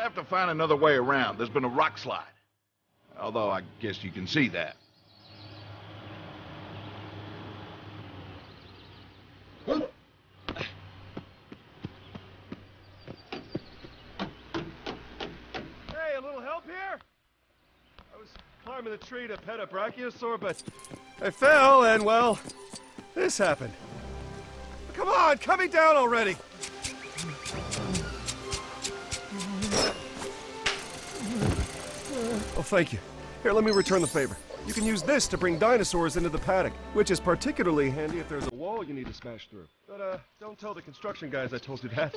have to find another way around. There's been a rock slide. Although I guess you can see that. Hey, a little help here? I was climbing the tree to pet a brachiosaur, but I fell and, well, this happened. Come on, coming down already! Oh, thank you. Here, let me return the favor. You can use this to bring dinosaurs into the paddock, which is particularly handy if there's a wall you need to smash through. But, uh, don't tell the construction guys I told you that.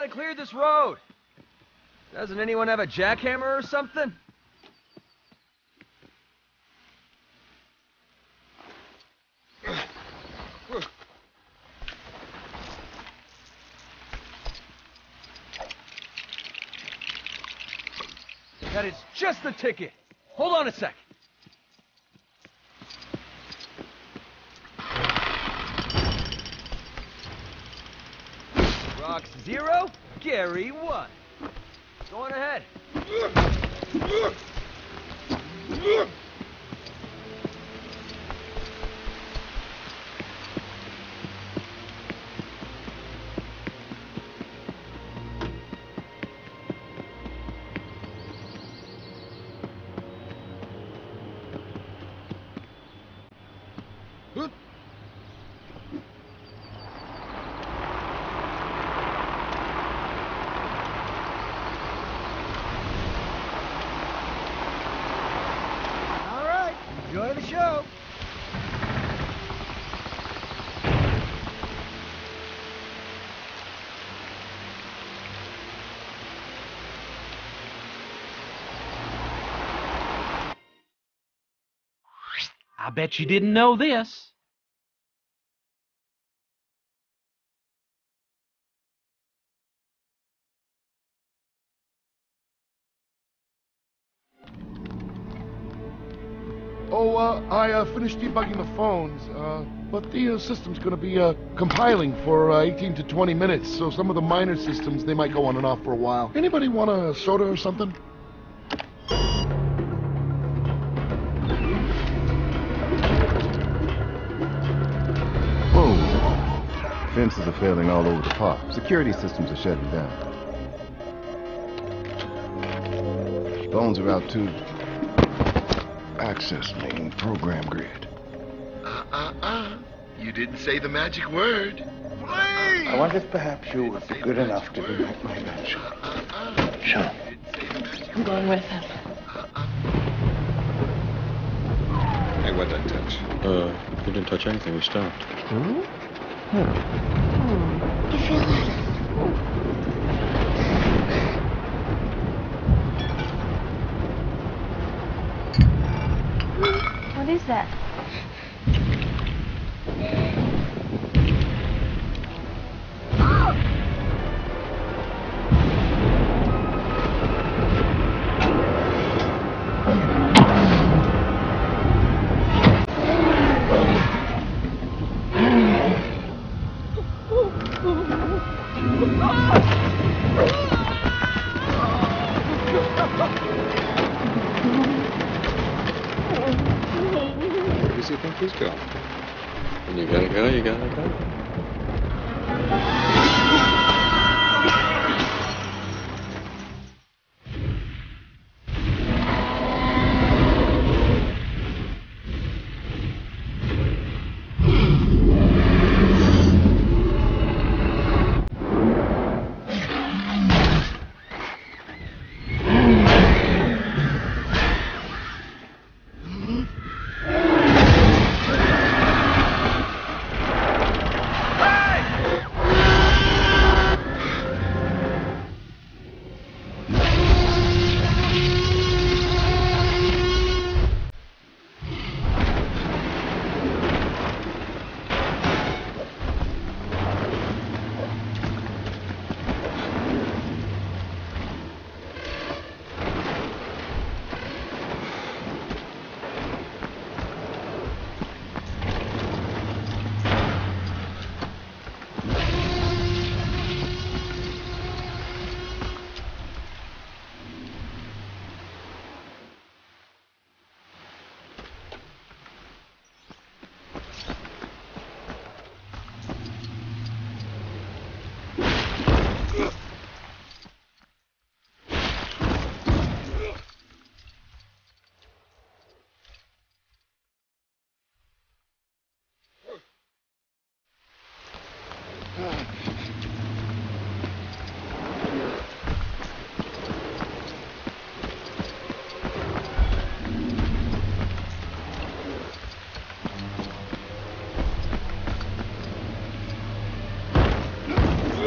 Gotta clear this road. Doesn't anyone have a jackhammer or something? That is just the ticket. Hold on a sec. Gary one. Going ahead. Enjoy the show. I bet you didn't know this. I uh, finished debugging the phones, uh, but the uh, system's gonna be uh, compiling for uh, 18 to 20 minutes, so some of the minor systems, they might go on and off for a while. Anybody want a soda or something? Whoa. Fences are failing all over the park. Security systems are shutting down. Phones are out too. Access main program grid. Uh-uh-uh. You didn't say the magic word. Please! I wonder if perhaps you would be good enough to be my lunch. Sure. I'm going with him. Hey, what'd I touch? Uh, we didn't touch anything. We stopped. Hmm. Hmm. You feel that? What is that?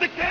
the kids!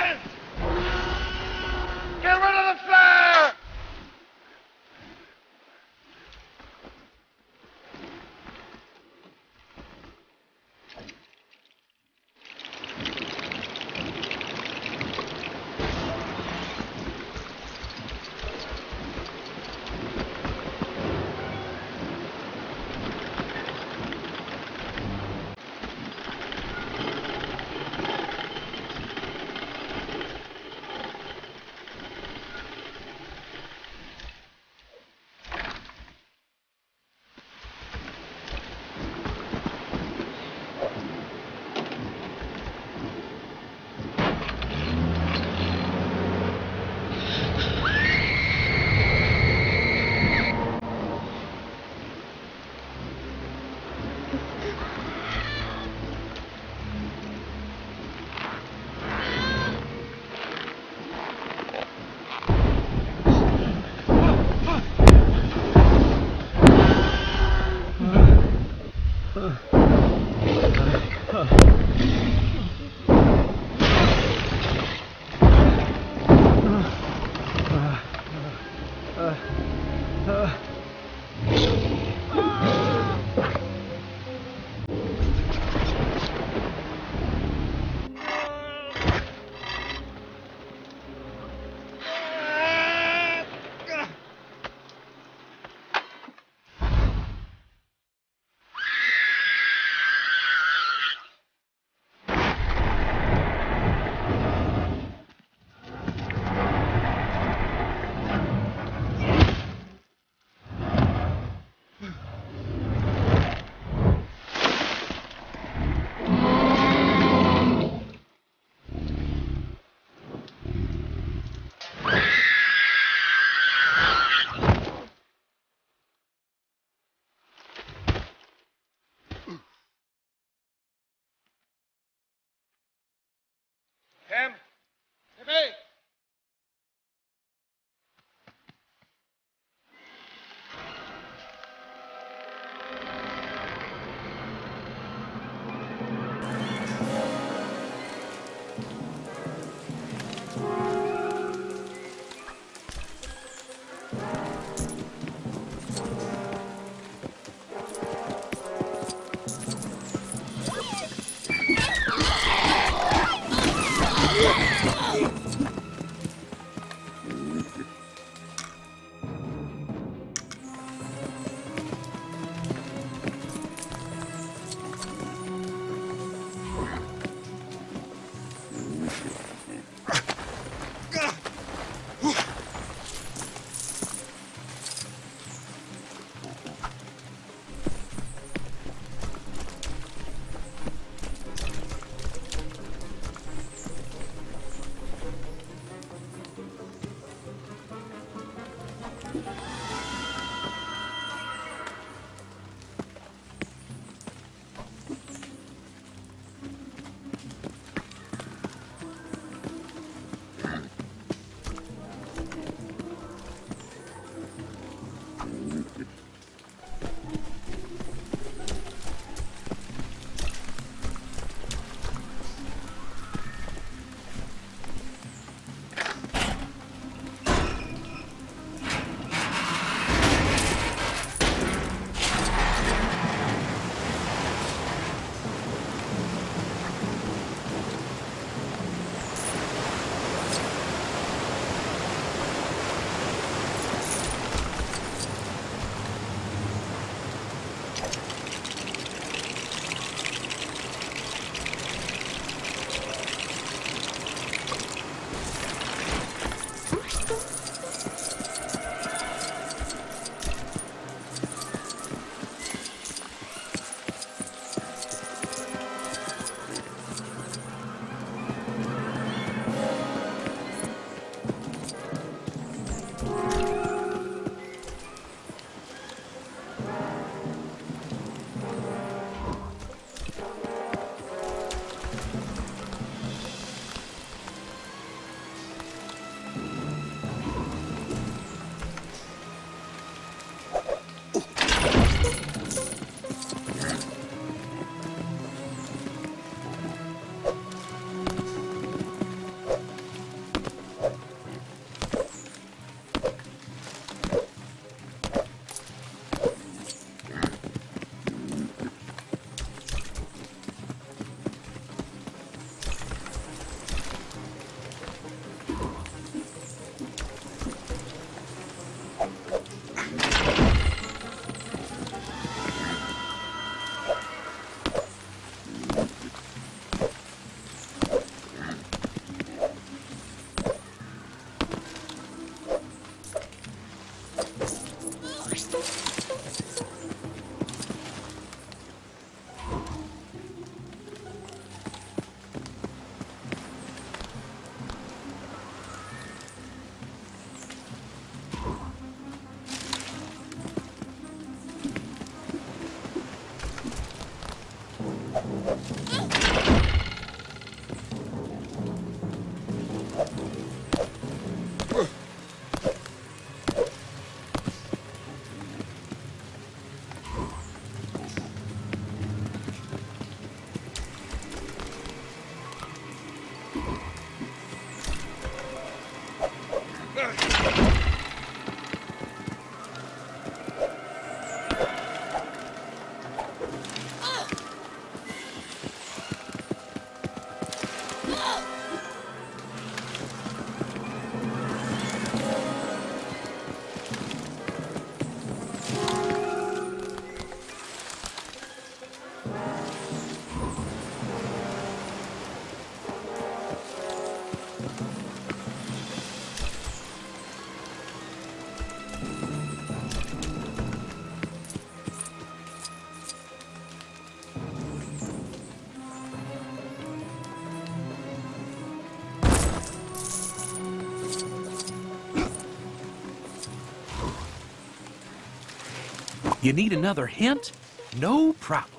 You need another hint? No problem.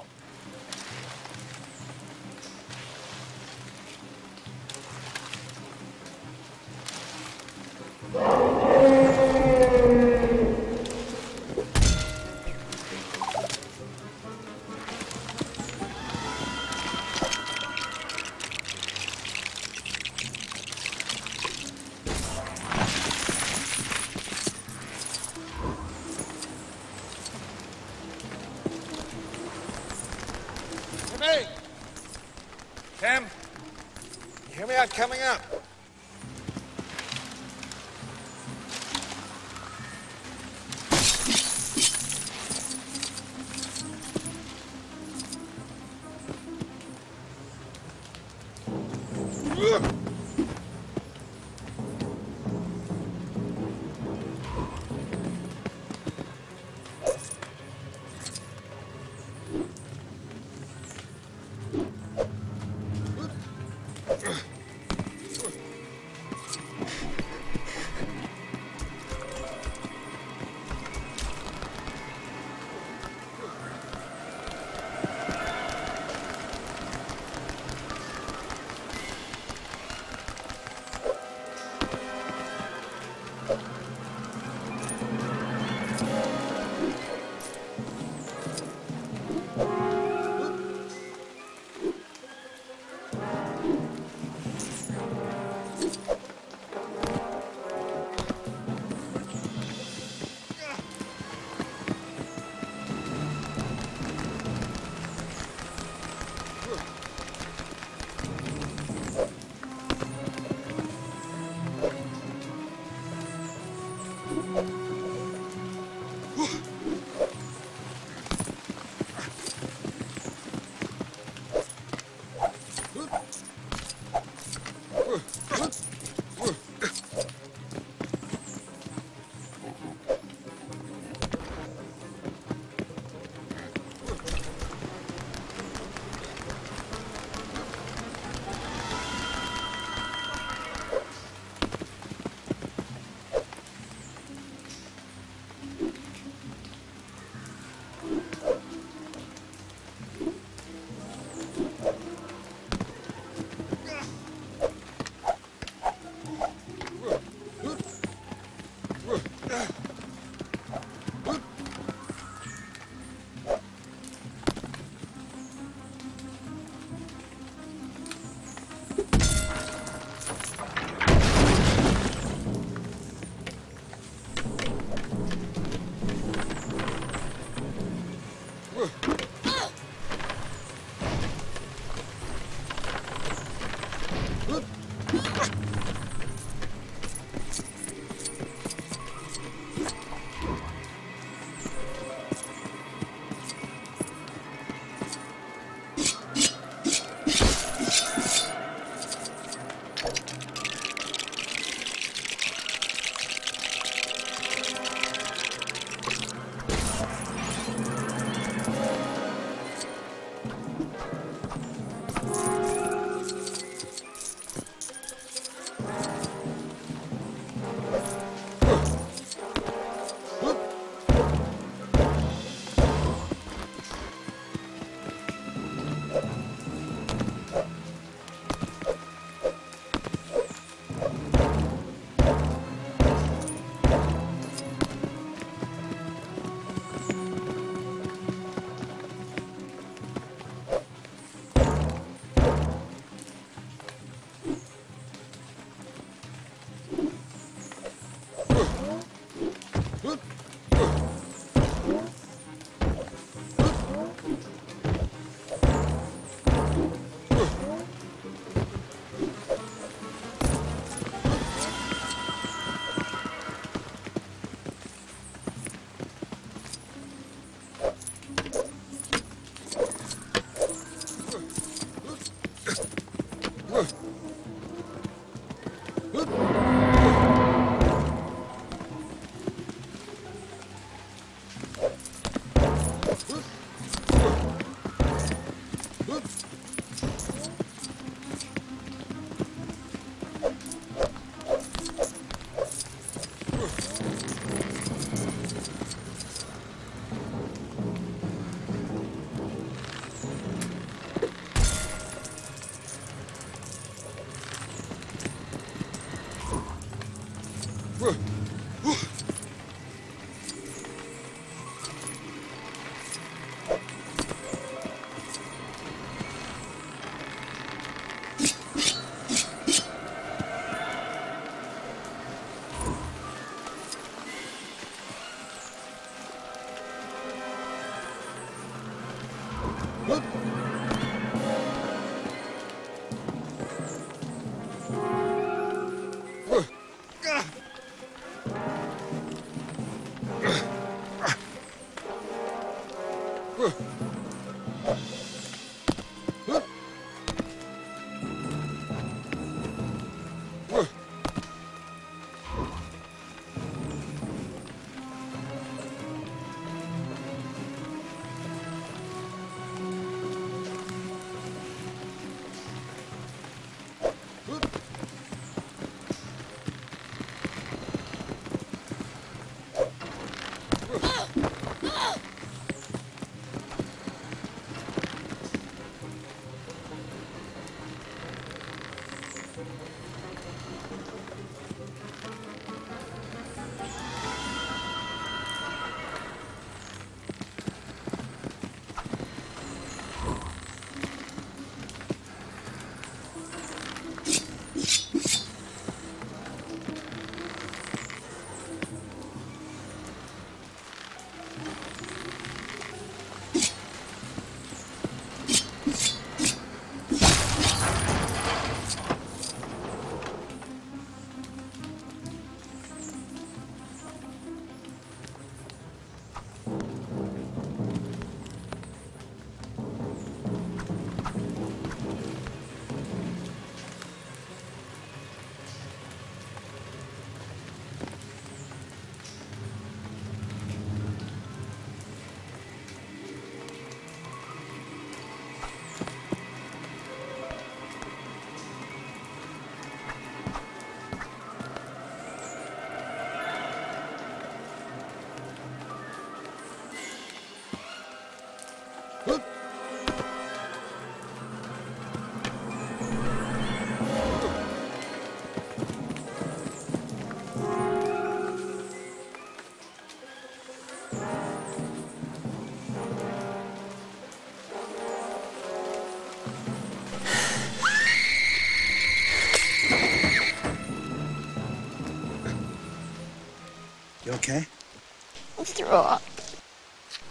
Threw up.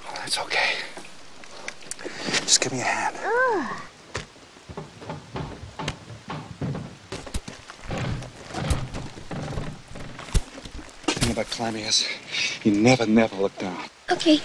Oh, that's okay. Just give me a hand. Ah. Ugh. The thing about climbing is you never, never look down. Okay.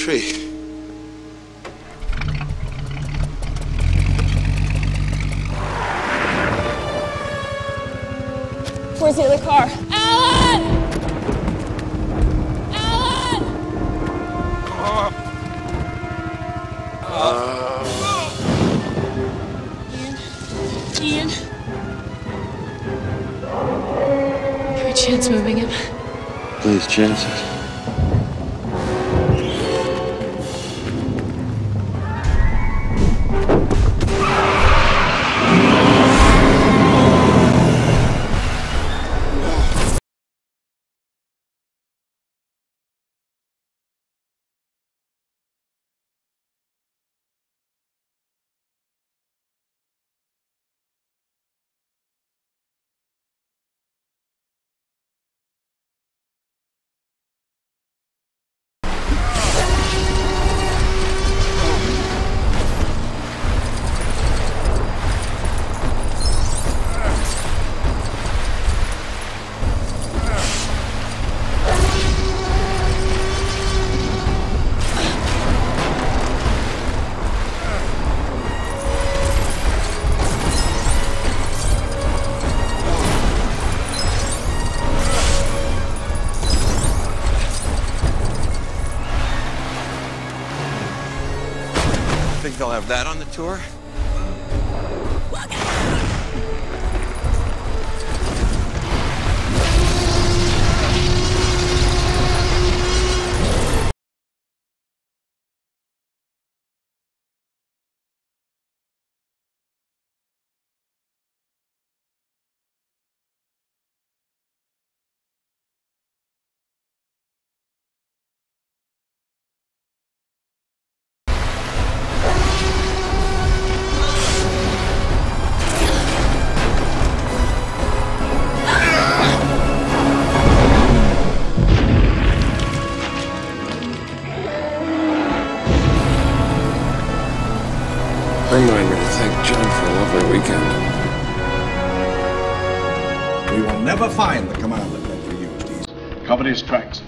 Tree. Where's the other car? Alan! Alan! Ian? Ian? Every chance moving him. Please, chances. That on the tour?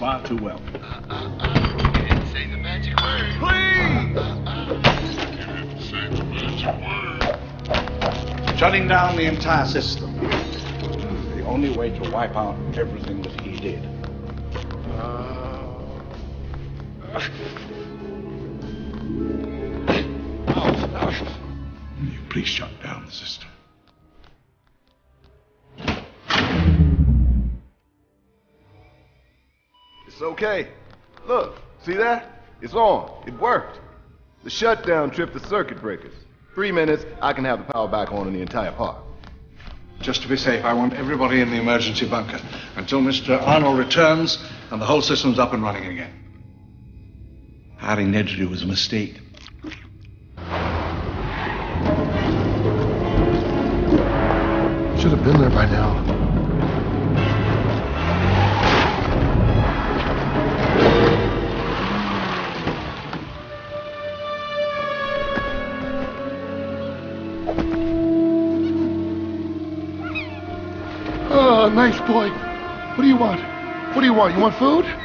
Far too well. Shutting down the entire system. The only way to wipe out everything that he did. You please shut down the system. Okay. Look, see that? It's on. It worked. The shutdown tripped the circuit breakers. Three minutes, I can have the power back on in the entire park. Just to be safe, I want everybody in the emergency bunker until Mr. Arnold returns and the whole system's up and running again. Hiring Ned to do was a mistake. Should have been there by now. Nice boy. What do you want? What do you want? You want food?